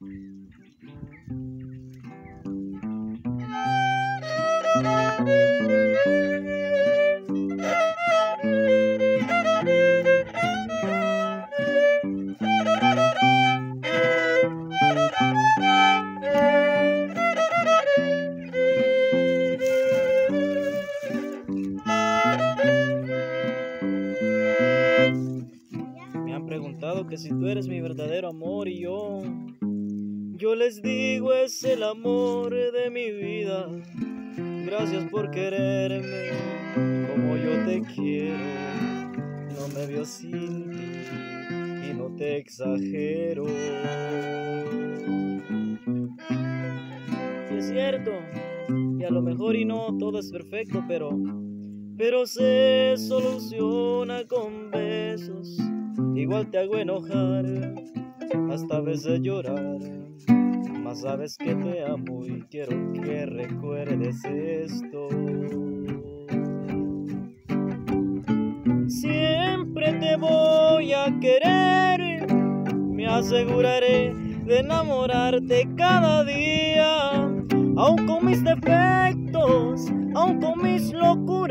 Me han preguntado que si tú eres mi verdadero amor y yo, yo les digo es el amor de mi vida. Gracias por quererme como yo te quiero. No me veo sin ti y no te exagero. Es cierto, y a lo mejor y no todo es perfecto, pero pero se soluciona con besos. Igual te hago enojar, hasta a veces llorar. Mas sabes que te amo y quiero que recuerdes esto. Siempre te voy a querer, me aseguraré de enamorarte cada día, aun con mis defectos, aun con mis locuras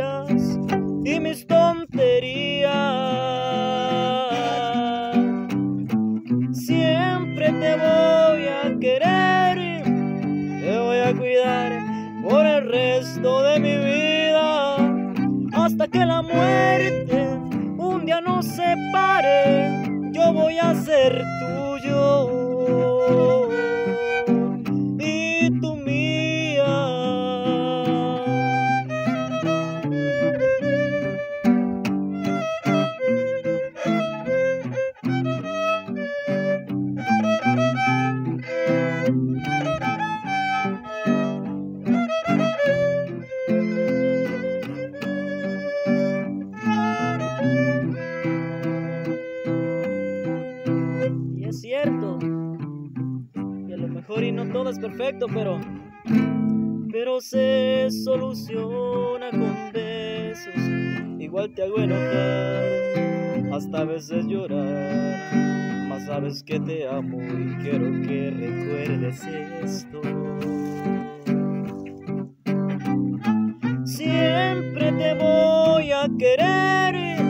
querer, te voy a cuidar por el resto de mi vida, hasta que la muerte un día nos separe. Yo voy a ser tuyo es cierto, y a lo mejor y no todo es perfecto, pero pero se soluciona con besos. Igual te hago enojar, hasta a veces llorar. Mas sabes que te amo y quiero que recuerdes esto. Siempre te voy a querer,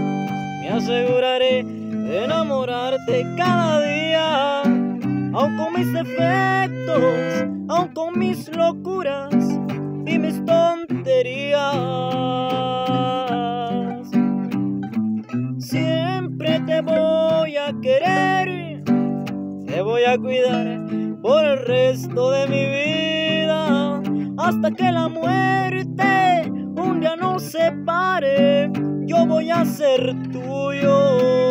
me aseguraré enamorarte cada día, aun con mis defectos, aun con mis locuras y mis tonterías. Siempre te voy a querer, te voy a cuidar por el resto de mi vida, hasta que la muerte un día nos separe. Yo voy a ser tuyo